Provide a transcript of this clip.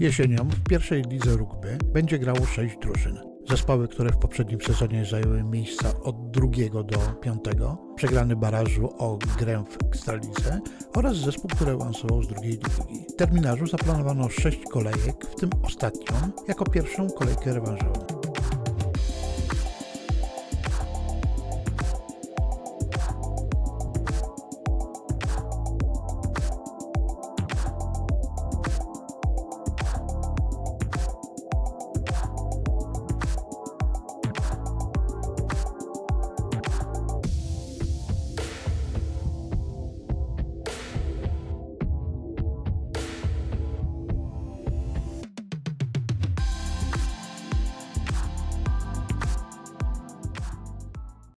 Jesienią w pierwszej lidze rugby będzie grało sześć drużyn. Zespoły, które w poprzednim sezonie zajęły miejsca od drugiego do piątego, przegrany barażu o grę w Ekstralidze oraz zespół, który awansował z drugiej do drugiej. W terminarzu zaplanowano sześć kolejek, w tym ostatnią, jako pierwszą kolejkę rewanżową.